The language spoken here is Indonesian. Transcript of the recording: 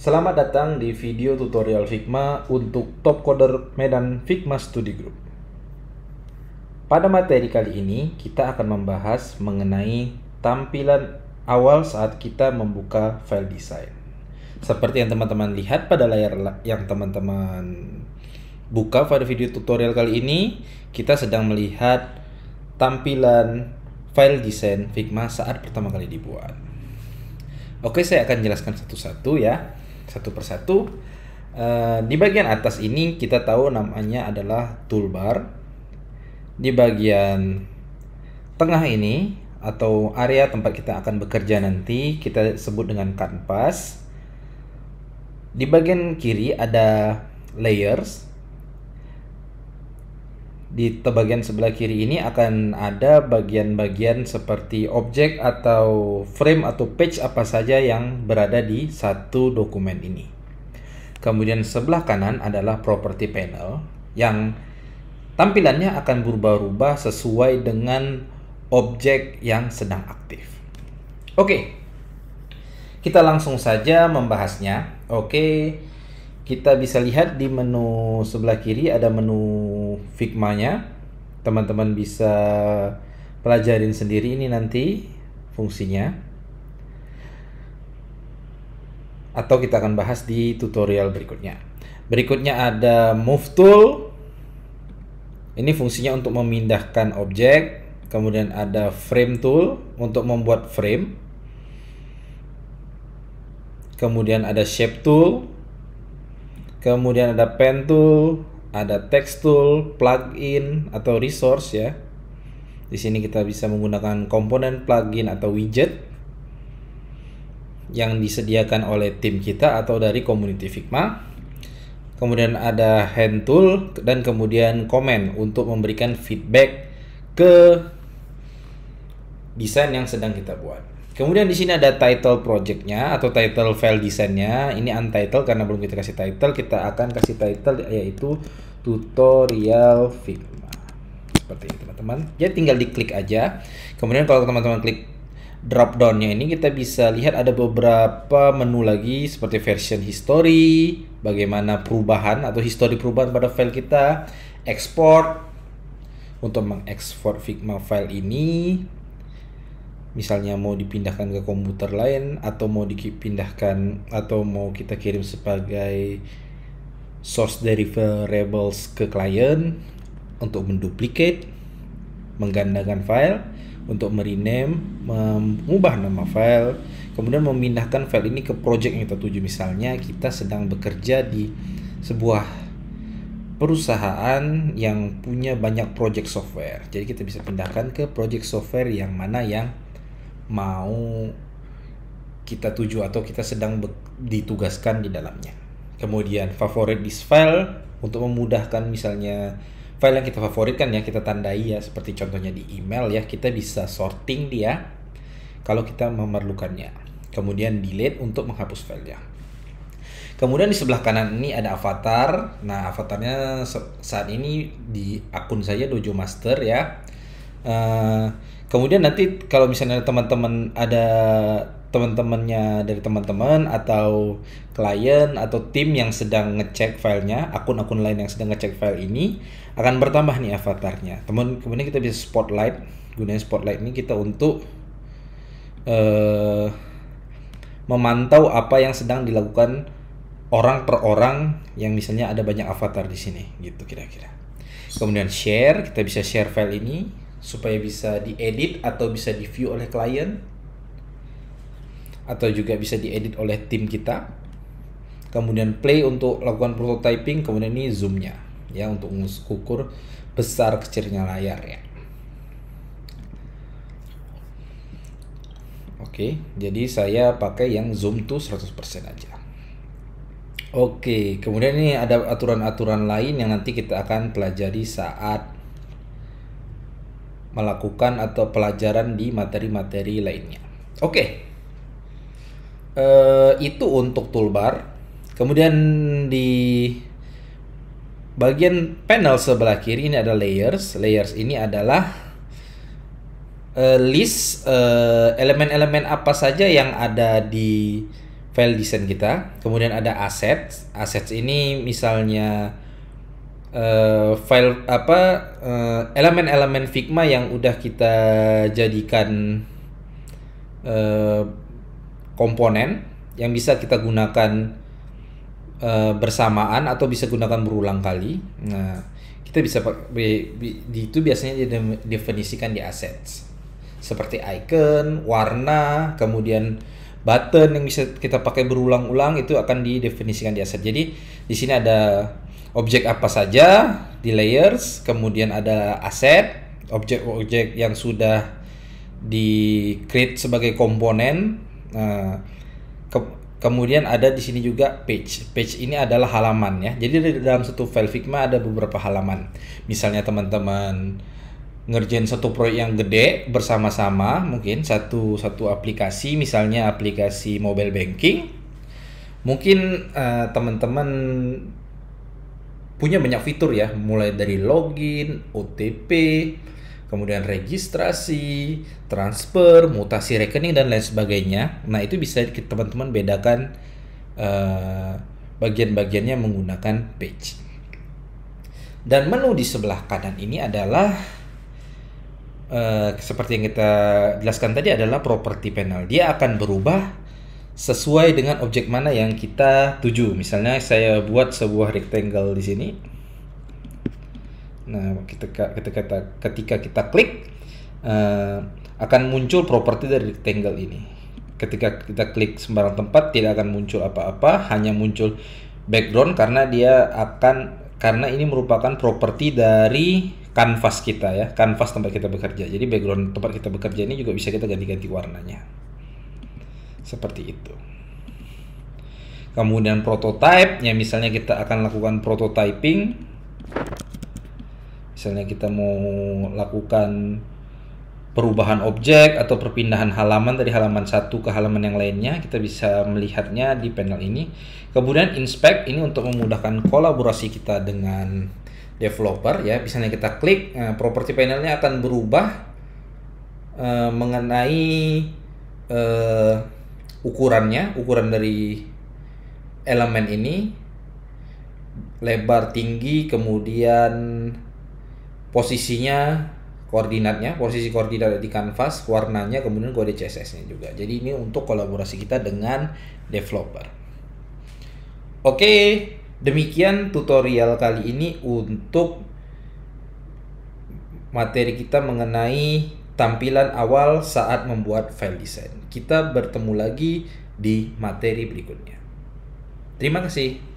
Selamat datang di video tutorial Figma untuk top coder Medan Figma Study Group. Pada materi kali ini, kita akan membahas mengenai tampilan awal saat kita membuka file design. Seperti yang teman-teman lihat pada layar yang teman-teman buka pada video tutorial kali ini, kita sedang melihat tampilan file desain Figma saat pertama kali dibuat. Oke, saya akan jelaskan satu-satu ya, satu persatu. Uh, di bagian atas ini kita tahu namanya adalah toolbar. Di bagian tengah ini atau area tempat kita akan bekerja nanti kita sebut dengan canvas. Di bagian kiri ada layers di bagian sebelah kiri ini akan ada bagian-bagian seperti objek atau frame atau page apa saja yang berada di satu dokumen ini. Kemudian sebelah kanan adalah property panel yang tampilannya akan berubah-ubah sesuai dengan objek yang sedang aktif. Oke. Kita langsung saja membahasnya. Oke kita bisa lihat di menu sebelah kiri ada menu Figma-nya. Teman-teman bisa pelajarin sendiri ini nanti fungsinya. Atau kita akan bahas di tutorial berikutnya. Berikutnya ada Move Tool. Ini fungsinya untuk memindahkan objek. Kemudian ada Frame Tool untuk membuat frame. Kemudian ada Shape Tool Kemudian ada pen tool, ada text tool, plugin atau resource ya. Di sini kita bisa menggunakan komponen plugin atau widget yang disediakan oleh tim kita atau dari community Figma. Kemudian ada hand tool dan kemudian comment untuk memberikan feedback ke desain yang sedang kita buat. Kemudian di sini ada title projectnya atau title file desainnya. Ini untitled karena belum kita kasih title. Kita akan kasih title yaitu tutorial Figma. Seperti ini teman-teman. Ya tinggal diklik aja. Kemudian kalau teman-teman klik drop downnya ini kita bisa lihat ada beberapa menu lagi seperti version history, bagaimana perubahan atau history perubahan pada file kita, export untuk mengekspor Figma file ini, misalnya mau dipindahkan ke komputer lain atau mau dipindahkan atau mau kita kirim sebagai source dari variables ke klien untuk menduplicate, menggandakan file, untuk merename, mengubah nama file, kemudian memindahkan file ini ke project yang kita tuju. Misalnya kita sedang bekerja di sebuah perusahaan yang punya banyak project software. Jadi kita bisa pindahkan ke project software yang mana yang mau kita tuju atau kita sedang ditugaskan di dalamnya. Kemudian favorit this file untuk memudahkan misalnya file yang kita favoritkan ya kita tandai ya seperti contohnya di email ya kita bisa sorting dia kalau kita memerlukannya. Kemudian delete untuk menghapus filenya. Kemudian di sebelah kanan ini ada avatar. Nah, avatarnya saat ini di akun saya Dojo Master ya. Uh, kemudian nanti kalau misalnya teman-teman ada teman-temannya dari teman-teman atau klien atau tim yang sedang ngecek filenya, akun-akun lain yang sedang ngecek file ini akan bertambah nih avatarnya. Teman kemudian kita bisa spotlight, gunain spotlight ini kita untuk uh, memantau apa yang sedang dilakukan orang per orang yang misalnya ada banyak avatar di sini gitu kira-kira. Kemudian share, kita bisa share file ini supaya bisa diedit atau bisa di view oleh klien atau juga bisa diedit oleh tim kita. Kemudian play untuk lakukan prototyping kemudian ini zoomnya ya untuk mengukur besar kecilnya layar ya. Oke jadi saya pakai yang zoom tuh 100% aja. Oke kemudian ini ada aturan-aturan lain yang nanti kita akan pelajari saat melakukan atau pelajaran di materi-materi lainnya. Oke, okay. uh, eh, itu untuk toolbar. Kemudian di bagian panel sebelah kiri ini ada layers. Layers ini adalah uh, list eh, elemen-elemen apa saja yang ada di file desain kita. Kemudian ada assets. Assets ini misalnya uh, file apa uh, elemen-elemen Figma yang udah kita jadikan uh, komponen yang bisa kita gunakan uh, bersamaan atau bisa gunakan berulang kali. Nah, kita bisa di itu biasanya didefinisikan di assets. Seperti icon, warna, kemudian button yang bisa kita pakai berulang-ulang itu akan didefinisikan di asset. Jadi di sini ada objek apa saja di layers, kemudian ada aset, objek-objek yang sudah di create sebagai komponen. Nah, ke kemudian ada di sini juga page. Page ini adalah halaman ya. Jadi di dalam satu file Figma ada beberapa halaman. Misalnya teman-teman ngerjain satu proyek yang gede bersama-sama, mungkin satu satu aplikasi, misalnya aplikasi mobile banking. Mungkin uh, teman-teman punya banyak fitur ya, mulai dari login, OTP, kemudian registrasi, transfer, mutasi rekening dan lain sebagainya. Nah itu bisa teman-teman bedakan uh, bagian-bagiannya menggunakan page. Dan menu di sebelah kanan ini adalah uh, seperti yang kita jelaskan tadi adalah property panel. Dia akan berubah sesuai dengan objek mana yang kita tuju. Misalnya saya buat sebuah rectangle di sini. Nah, ketika ketika ketika kita klik uh, akan muncul properti dari rectangle ini. Ketika kita klik sembarang tempat tidak akan muncul apa-apa, hanya muncul background karena dia akan karena ini merupakan properti dari kanvas kita ya, kanvas tempat kita bekerja. Jadi background tempat kita bekerja ini juga bisa kita ganti-ganti warnanya. Seperti itu. Kemudian prototype, ya misalnya kita akan lakukan prototyping. Misalnya kita mau lakukan perubahan objek atau perpindahan halaman dari halaman satu ke halaman yang lainnya, kita bisa melihatnya di panel ini. Kemudian inspect ini untuk memudahkan kolaborasi kita dengan developer ya. Misalnya kita klik, nah, properti panelnya akan berubah uh, mengenai uh, ukurannya, ukuran dari elemen ini lebar tinggi kemudian posisinya koordinatnya posisi koordinat di kanvas warnanya kemudian kode CSS-nya juga jadi ini untuk kolaborasi kita dengan developer oke demikian tutorial kali ini untuk materi kita mengenai tampilan awal saat membuat file design. Kita bertemu lagi di materi berikutnya. Terima kasih.